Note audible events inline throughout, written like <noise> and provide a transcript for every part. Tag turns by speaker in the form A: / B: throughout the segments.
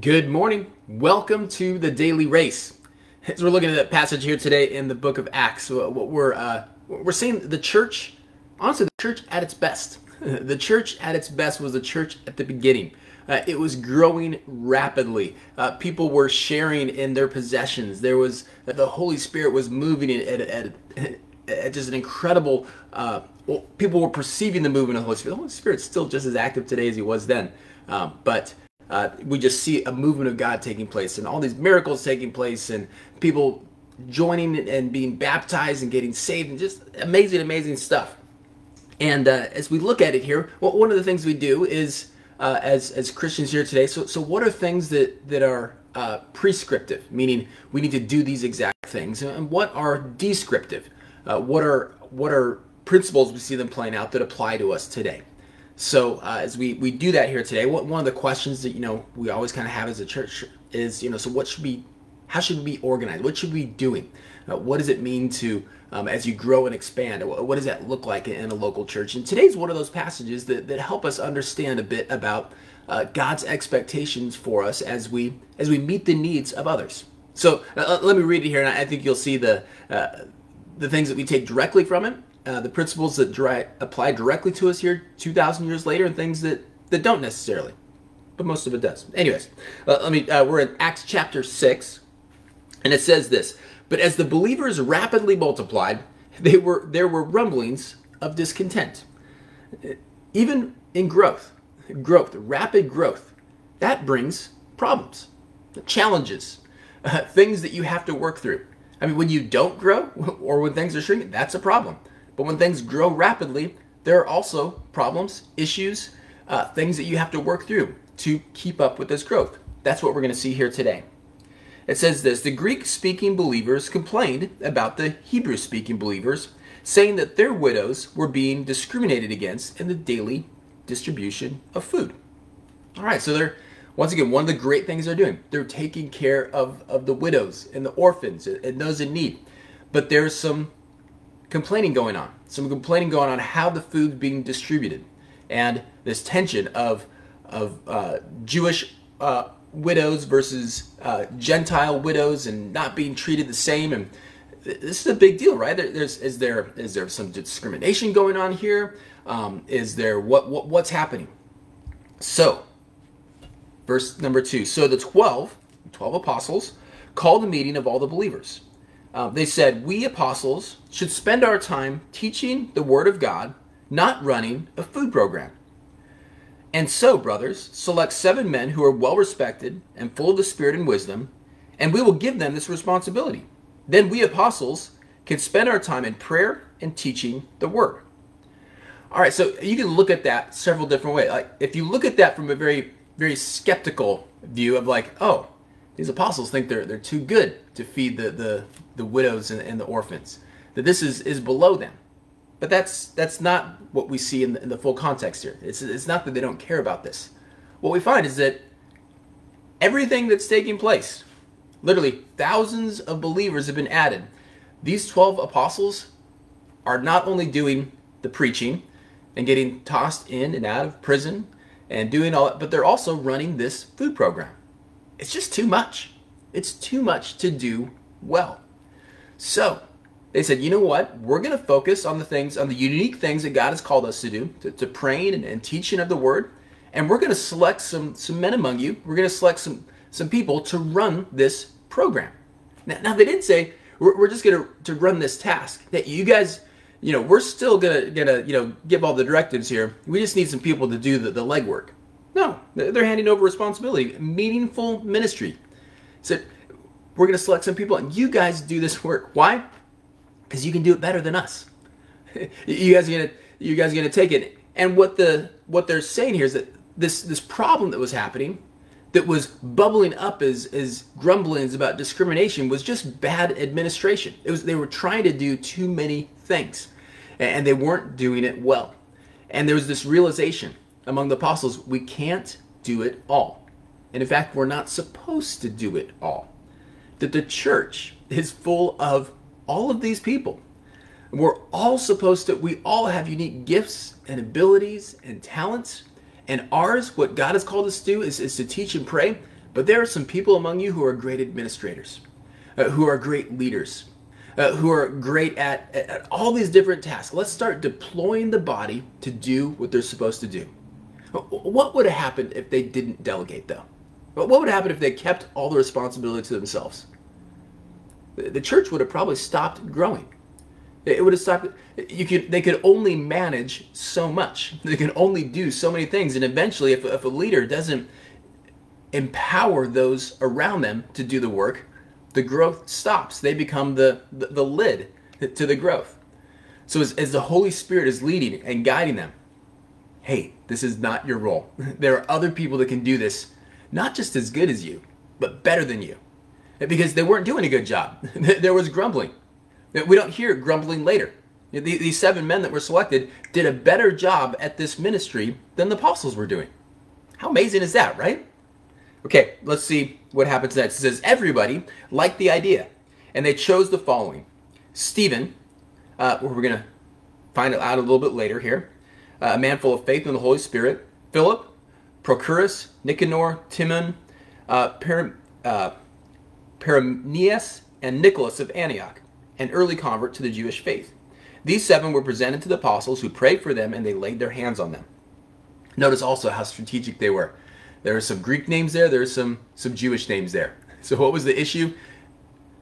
A: Good morning. Welcome to the Daily Race. As we're looking at that passage here today in the book of Acts, what we're uh, we're seeing the church, honestly, the church at its best. <laughs> The church at its best was the church at the beginning. Uh, it was growing rapidly. Uh, people were sharing in their possessions. There was the Holy Spirit was moving at, at, at, at just an incredible. Uh, well, people were perceiving the movement of the Holy Spirit. The Holy Spirit's still just as active today as he was then, um, but uh, we just see a movement of God taking place and all these miracles taking place and people joining and being baptized and getting saved and just amazing, amazing stuff. And uh, as we look at it here, well, one of the things we do is uh, as as Christians here today. So so what are things that that are uh, prescriptive, meaning we need to do these exact things, and what are descriptive? Uh, what are what are principles we see them playing out that apply to us today? So uh, as we, we do that here today, what, one of the questions that you know we always kind of have as a church is you know so what should we, how should we be organized? What should we be doing? Uh, what does it mean to um, as you grow and expand? What does that look like in a local church? And today's one of those passages that, that help us understand a bit about uh, God's expectations for us as we as we meet the needs of others. So uh, let me read it here, and I think you'll see the uh, the things that we take directly from it uh, the principles that dry, apply directly to us here 2,000 years later and things that, that don't necessarily. But most of it does. Anyways, uh, let me, uh, we're in Acts chapter 6, and it says this But as the believers rapidly multiplied, they were, there were rumblings of discontent. Even in growth, growth, rapid growth, that brings problems, challenges, <laughs> things that you have to work through. I mean, when you don't grow <laughs> or when things are shrinking, that's a problem. But when things grow rapidly, there are also problems, issues, uh, things that you have to work through to keep up with this growth. That's what we're going to see here today. It says this The Greek speaking believers complained about the Hebrew speaking believers, saying that their widows were being discriminated against in the daily distribution of food. All right, so they're, once again, one of the great things they're doing, they're taking care of, of the widows and the orphans and those in need. But there's some complaining going on. Some complaining going on how the food's being distributed, and this tension of of uh, Jewish uh, widows versus uh, Gentile widows, and not being treated the same. And this is a big deal, right? There, there's is there is there some discrimination going on here? Um, is there what, what what's happening? So, verse number two. So the 12, 12 apostles called a meeting of all the believers uh, they said, We apostles should spend our time teaching the Word of God, not running a food program. And so, brothers, select seven men who are well respected and full of the Spirit and wisdom, and we will give them this responsibility. Then we apostles can spend our time in prayer and teaching the Word. All right, so you can look at that several different ways. Like if you look at that from a very, very skeptical view of like, oh, these apostles think they're they're too good to feed the the, the widows and, and the orphans. That this is is below them. But that's that's not what we see in the, in the full context here. It's it's not that they don't care about this. What we find is that everything that's taking place, literally thousands of believers have been added. These 12 apostles are not only doing the preaching and getting tossed in and out of prison and doing all that, but they're also running this food program it's just too much. It's too much to do well. So they said, you know what? We're going to focus on the things, on the unique things that God has called us to do, to, to praying and, and teaching of the word. And we're going to select some, some men among you. We're going to select some, some people to run this program. Now, now they didn't say, we're, we're just going to, to run this task. That you guys, you know, we're still going to, gonna, you know, give all the directives here. We just need some people to do the, the legwork. No, they're handing over responsibility, meaningful ministry. So we're going to select some people and you guys do this work. Why? Because you can do it better than us. <laughs> you guys are going to you guys are going to take it. And what the what they're saying here is that this this problem that was happening that was bubbling up as as grumblings about discrimination was just bad administration. It was they were trying to do too many things and they weren't doing it well. And there was this realization among the apostles, we can't do it all. And in fact, we're not supposed to do it all. That the church is full of all of these people. We're all supposed to, we all have unique gifts and abilities and talents. And ours, what God has called us to do, is, is to teach and pray. But there are some people among you who are great administrators, uh, who are great leaders, uh, who are great at, at, at all these different tasks. Let's start deploying the body to do what they're supposed to do. What would have happened if they didn't delegate, though? What would happen if they kept all the responsibility to themselves? The church would have probably stopped growing. It would have stopped. You could. They could only manage so much. They can only do so many things, and eventually, if, if a leader doesn't empower those around them to do the work, the growth stops. They become the the, the lid to the growth. So as, as the Holy Spirit is leading and guiding them, hey, this is not your role. <laughs> There are other people that can do this, not just as good as you, but better than you, because they weren't doing a good job. <laughs> there was grumbling. We don't hear grumbling later. These seven men that were selected did a better job at this ministry than the apostles were doing. How amazing is that, right? Okay, let's see what happens next. It says, Everybody liked the idea, and they chose the following Stephen, uh, we're going to find out a little bit later here, uh, a man full of faith in the Holy Spirit, Philip, Prochorus, Nicanor, Timon, uh, Per, uh, and Nicholas of Antioch an early convert to the Jewish faith. These seven were presented to the apostles who prayed for them and they laid their hands on them. Notice also how strategic they were. There are some Greek names there, there are some, some Jewish names there. <laughs> So, what was the issue?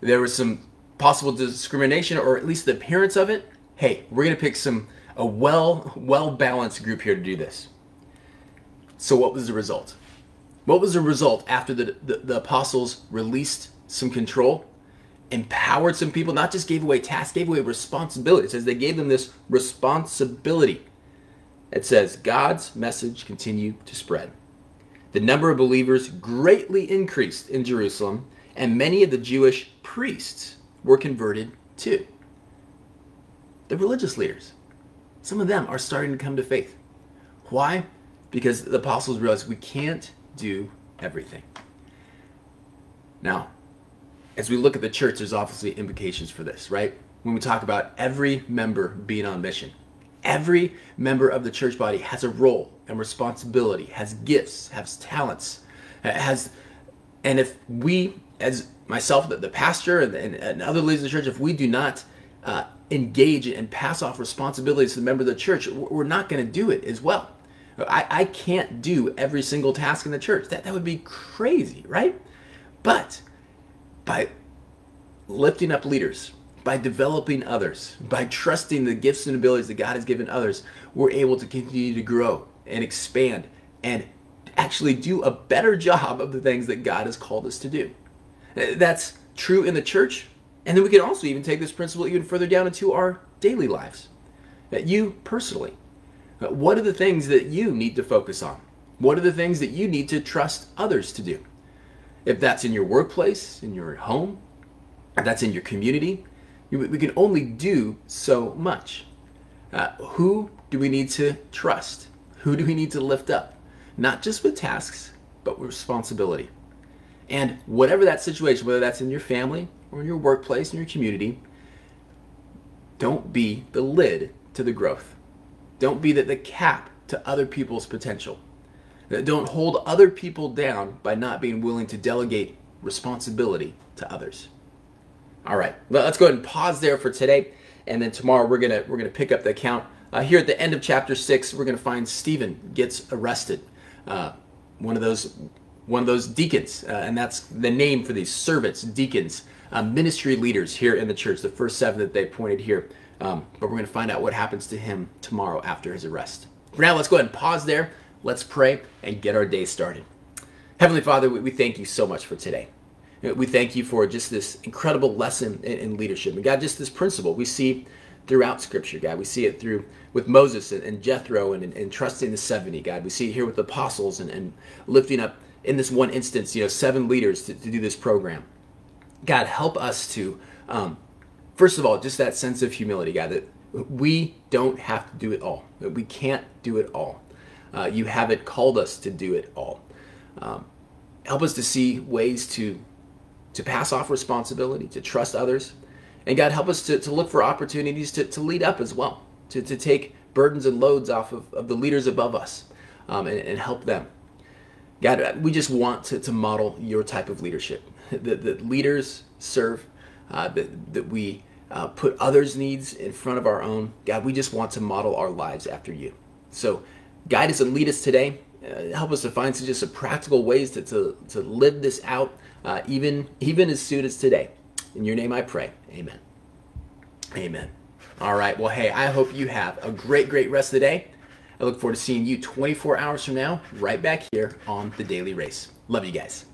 A: There was some possible discrimination or at least the appearance of it. Hey, we're going to pick some a well well balanced group here to do this. So what was the result? What was the result after the, the, the apostles released some control? empowered some people, not just gave away tasks, gave away responsibility. It says they gave them this responsibility. It says God's message continued to spread. The number of believers greatly increased in Jerusalem, and many of the Jewish priests were converted too. The religious leaders, some of them are starting to come to faith. Why? Because the apostles realized we can't do everything. Now, as we look at the church, there's obviously implications for this, right? When we talk about every member being on mission, every member of the church body has a role and responsibility, has gifts, has talents, has, and if we, as myself, the, pastor, and, and, and, other leaders of the church, if we do not uh, engage and pass off responsibilities to the member of the church, we're not going to do it as well. I, I can't do every single task in the church. That, that would be crazy, right? But by lifting up leaders, by developing others, by trusting the gifts and abilities that God has given others, we're able to continue to grow and expand and actually do a better job of the things that God has called us to do. That's true in the church. And then we can also even take this principle even further down into our daily lives. That you personally, what are the things that you need to focus on? What are the things that you need to trust others to do? If that's in your workplace, in your home, if that's in your community, we can only do so much. Uh, who do we need to trust? Who do we need to lift up? Not just with tasks, but with responsibility. And whatever that situation, whether that's in your family or in your workplace, in your community, don't be the lid to the growth. Don't be the, the cap to other people's potential. Don't hold other people down by not being willing to delegate responsibility to others. All right, let's go ahead and pause there for today, and then tomorrow we're gonna we're gonna pick up the account. Uh, here at the end of chapter six, we're gonna find Stephen gets arrested. Uh, one of those one of those deacons, uh, and that's the name for these servants, deacons, uh, ministry leaders here in the church. The first seven that they pointed here, um, but we're gonna find out what happens to him tomorrow after his arrest. For now, let's go ahead and pause there. Let's pray and get our day started. Heavenly Father, we, thank you so much for today. We thank you for just this incredible lesson in, in, leadership. And God, just this principle we see throughout Scripture, God. We see it through with Moses and, and Jethro and, and, and, trusting the 70, God. We see it here with the apostles and, and lifting up, in this one instance, you know, seven leaders to, to do this program. God, help us to, um, first of all, just that sense of humility, God, that we don't have to do it all, that we can't do it all. Uh, you haven't called us to do it all. Um, help us to see ways to to pass off responsibility, to trust others. And God, help us to, to look for opportunities to, to lead up as well, to, to take burdens and loads off of, of the leaders above us um, and, and help them. God, we just want to, to model your type of leadership. <laughs> That, that leaders serve, uh, that, that we uh, put others' needs in front of our own. God, we just want to model our lives after you. So guide us and lead us today. Uh, help us to find some just some practical ways to, to, to live this out, uh, even, even as soon as today. In your name I pray. Amen. Amen. All right. Well, hey, I hope you have a great, great rest of the day. I look forward to seeing you 24 hours from now, right back here on The Daily Race. Love you guys.